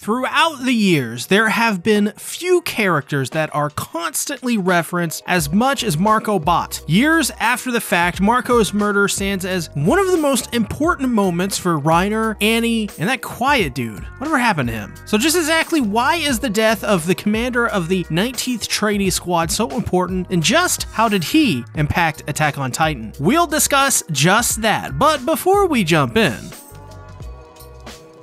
Throughout the years, there have been few characters that are constantly referenced as much as Marco Bodt. Years after the fact, Marco's murder stands as one of the most important moments for Reiner, Annie, and that quiet dude. Whatever happened to him? So just exactly why is the death of the commander of the 19th Trainee Squad so important, and just how did he impact Attack on Titan? We'll discuss just that, but before we jump in,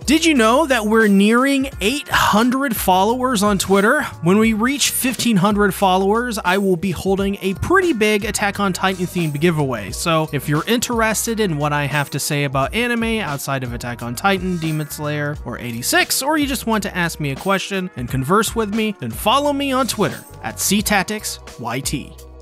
did you know that we're nearing 800 followers on Twitter? When we reach 1500 followers, I will be holding a pretty big Attack on Titan themed giveaway. So if you're interested in what I have to say about anime outside of Attack on Titan, Demon Slayer, or 86, or you just want to ask me a question and converse with me, then follow me on Twitter at SeaTacticsYT.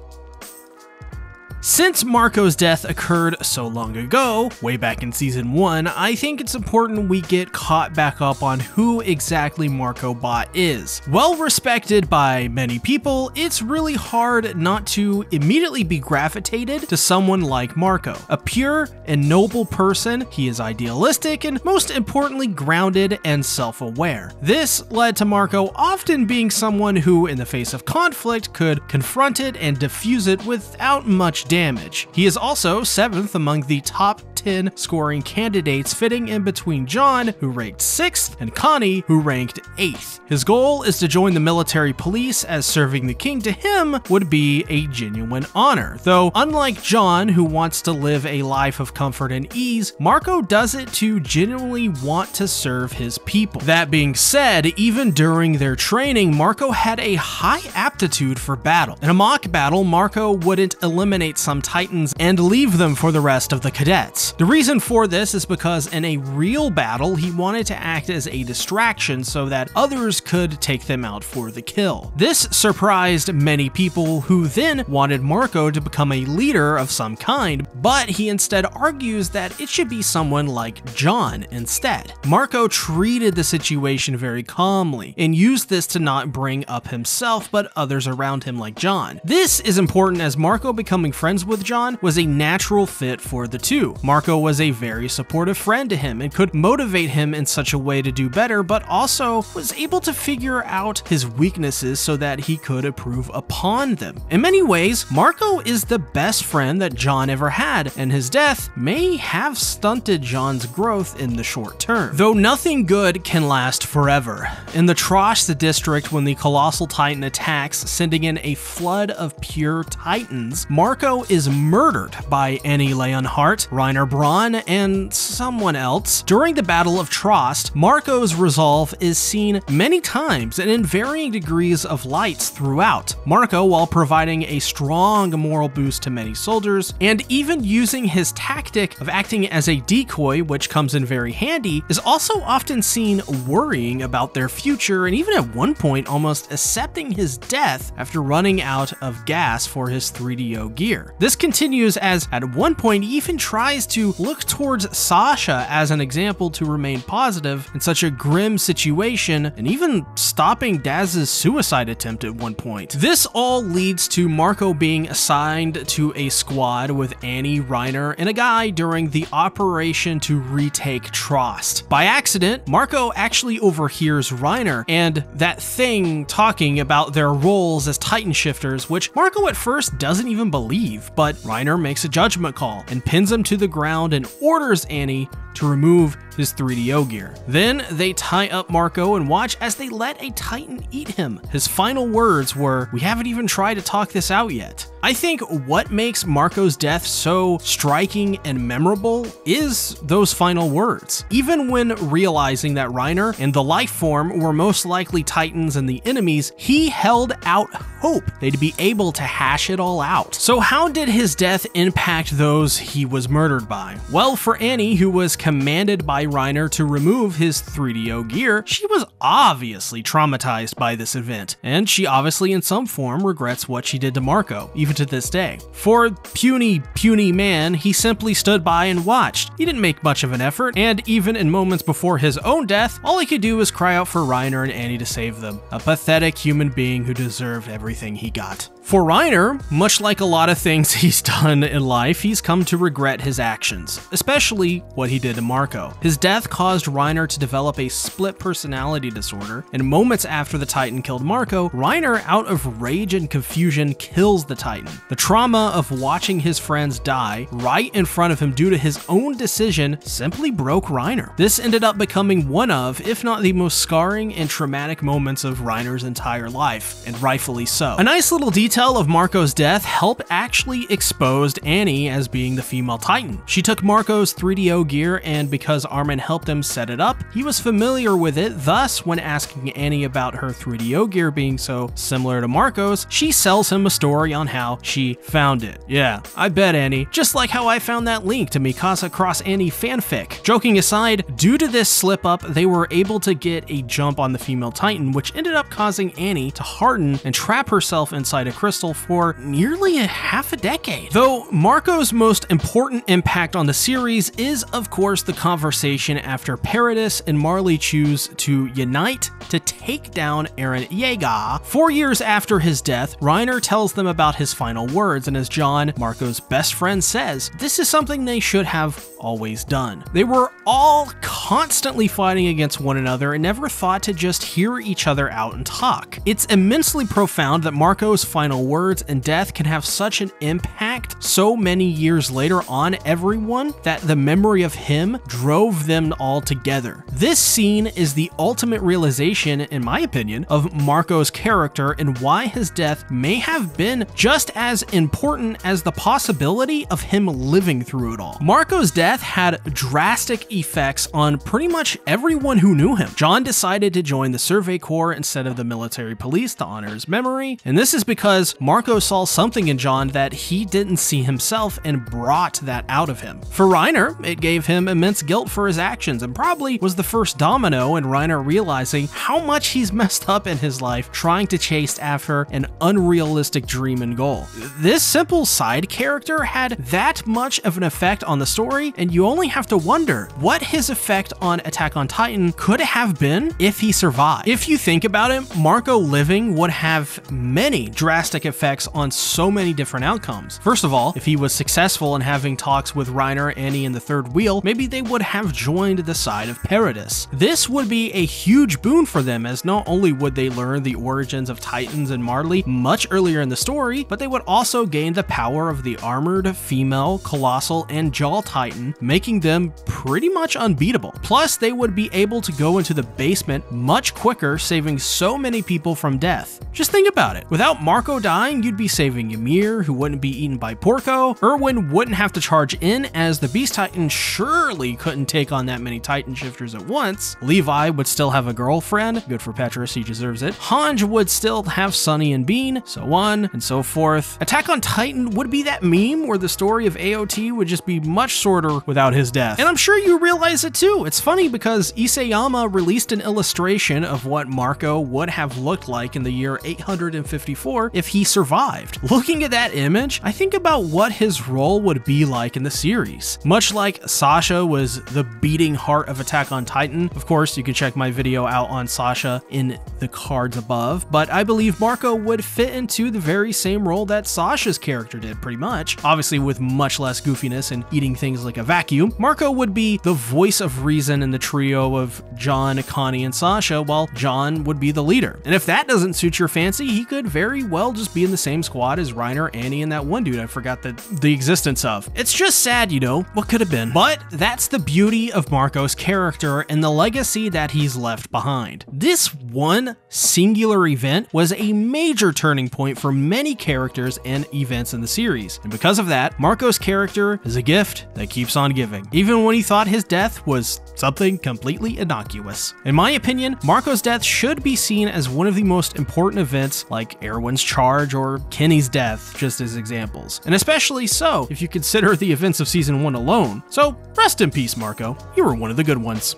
Since Marco's death occurred so long ago, way back in season 1, I think it's important we get caught back up on who exactly Marco Bodt is. Well respected by many people, it's really hard not to immediately be gravitated to someone like Marco. A pure and noble person, he is idealistic and most importantly grounded and self-aware. This led to Marco often being someone who, in the face of conflict, could confront it and diffuse it without much damage. He is also 7th among the top 10 scoring candidates fitting in between John, who ranked 6th, and Connie, who ranked 8th. His goal is to join the military police as serving the king to him would be a genuine honor. Though unlike John, who wants to live a life of comfort and ease, Marco does it to genuinely want to serve his people. That being said, even during their training, Marco had a high aptitude for battle. In a mock battle, Marco wouldn't eliminate some titans and leave them for the rest of the cadets. The reason for this is because in a real battle, he wanted to act as a distraction so that others could take them out for the kill. This surprised many people who then wanted Marco to become a leader of some kind, but he instead argues that it should be someone like John instead. Marco treated the situation very calmly and used this to not bring up himself but others around him like John. This is important as Marco becoming friends friends with John was a natural fit for the two. Marco was a very supportive friend to him and could motivate him in such a way to do better, but also was able to figure out his weaknesses so that he could improve upon them. In many ways, Marco is the best friend that John ever had, and his death may have stunted John's growth in the short term. Though nothing good can last forever. In the Trost district, when the Colossal Titan attacks, sending in a flood of pure Titans, Marco is murdered by Annie Leonhardt, Reiner Braun, and someone else. During the Battle of Trost, Marco's resolve is seen many times and in varying degrees of lights throughout. Marco, while providing a strong moral boost to many soldiers, and even using his tactic of acting as a decoy, which comes in very handy, is also often seen worrying about their future and even at one point almost accepting his death after running out of gas for his 3DO gear. This continues as at one point he even tries to look towards Sasha as an example to remain positive in such a grim situation and even stopping Daz's suicide attempt at one point. This all leads to Marco being assigned to a squad with Annie, Reiner, and a guy during the operation to retake Trost. By accident, Marco actually overhears Reiner and that thing talking about their roles as Titan shifters, which Marco at first doesn't even believe leave, but Reiner makes a judgment call and pins him to the ground and orders Annie to remove his 3DO gear. Then they tie up Marco and watch as they let a Titan eat him. His final words were, We haven't even tried to talk this out yet. I think what makes Marco's death so striking and memorable is those final words. Even when realizing that Reiner and the life form were most likely Titans and the enemies, he held out hope they'd be able to hash it all out. So how did his death impact those he was murdered by? Well, for Annie, who was commanded by Reiner to remove his 3DO gear, she was obviously traumatized by this event, and she obviously in some form regrets what she did to Marco, even to this day. For puny, puny man, he simply stood by and watched. He didn't make much of an effort, and even in moments before his own death, all he could do was cry out for Reiner and Annie to save them. A pathetic human being who deserved everything he got. For Reiner, much like a lot of things he's done in life, he's come to regret his actions, especially what he did to Marco. His death caused Reiner to develop a split personality disorder, and moments after the Titan killed Marco, Reiner, out of rage and confusion, kills the Titan. The trauma of watching his friends die right in front of him due to his own decision simply broke Reiner. This ended up becoming one of, if not the most scarring and traumatic moments of Reiner's entire life, and rightfully so. A nice little detail of Marco's death helped actually exposed Annie as being the female Titan. She took Marco's 3DO gear, and because Armin helped him set it up, he was familiar with it, thus, when asking Annie about her 3DO gear being so similar to Marco's, she sells him a story on how she found it. Yeah, I bet Annie, just like how I found that link to Mikasa Cross Annie fanfic. Joking aside, due to this slip up, they were able to get a jump on the female Titan, which ended up causing Annie to harden and trap herself inside a crystal for nearly a half a decade. Though Marco's most important impact on the series is, of course, the conversation after Paradis and Marley choose to unite to take down Eren Yeager. Four years after his death, Reiner tells them about his final words, and as John, Marco's best friend, says, this is something they should have always done. They were all constantly fighting against one another and never thought to just hear each other out and talk. It's immensely profound that Marco's final words and death can have such an impact so many years later on everyone that the memory of him drove them all together. This scene is the ultimate realization, in my opinion, of Marco's character and why his death may have been just as important as the possibility of him living through it all. Marco's death had drastic effects on pretty much everyone who knew him. John decided to join the Survey Corps instead of the military police to honor his memory, and this is because Marco saw something in John that he didn't see himself and brought that out of him. For Reiner, it gave him immense guilt for his actions and probably was the first domino in Reiner realizing how much he's messed up in his life trying to chase after an unrealistic dream and goal. This simple side character had that much of an effect on the story, and you only have to wonder what his effect on Attack on Titan could have been if he survived. If you think about it, Marco living would have many drastic effects on so many different outcomes. First of all, if he was successful in having talks with Reiner, Annie, and the Third Wheel, maybe they would have joined the side of Paradis. This would be a huge boon for them as not only would they learn the origins of Titans and Marley much earlier in the story, but they would also gain the power of the armored, female, colossal, and jaw Titan, making them pretty much unbeatable. Plus, they would be able to go into the basement much quicker, saving so many people from death. Just think about it. Without Marco dying, you'd be saving Ymir, who wouldn't be eaten by Porco. Erwin wouldn't have to charge in, as the Beast Titan surely couldn't take on that many Titan shifters at once. Levi would still have a girlfriend. Good for Petrus, he deserves it. Hange would still have Sawney and Bean, so on and so forth. Attack on Titan would be that meme where the story of AOT would just be much shorter without his death. And I'm sure you realize it too. It's funny because Isayama released an illustration of what Marco would have looked like in the year 854 if he survived. Looking at that image, I think about what his role would be like in the series. Much like Sasha was the beating heart of Attack on Titan, of course, you can check my video out on Sasha in the cards above, but I believe Marco would fit into the very same role that Sasha's character did, pretty much. Obviously, with much less goofiness and eating things like a vacuum, Marco would be the voice of reason in the trio of John, Connie, and Sasha, while John would be the leader. And if that doesn't suit your fancy, he could very well just be in the same squad as Reiner, Annie, and that one dude I forgot the, the existence of. It's just sad, you know, what could have been. But that's the beauty of Marco's character and the legacy that he's left behind. This one singular event was a major turning point for many characters and events in the series. And because of that, Marco's character is a gift that keeps on giving, even when he thought his death was something completely innocuous. In my opinion, Marco's death should be seen as one of the most important events like Erwin's charge or Kenny's death, just as examples. And especially so if you consider the events of season 1 alone. So rest in peace, Marco. You were one of the good ones.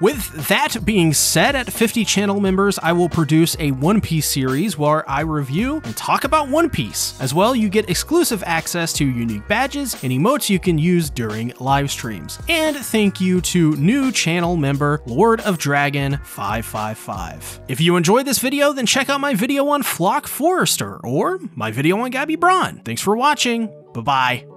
With that being said, at 50 channel members, I will produce a One Piece series where I review and talk about One Piece. As well, you get exclusive access to unique badges and emotes you can use during live streams. And thank you to new channel member Lord of Dragon 555. If you enjoyed this video, then check out my video on Floch Forster or my video on Gabi Braun. Thanks for watching. Bye bye.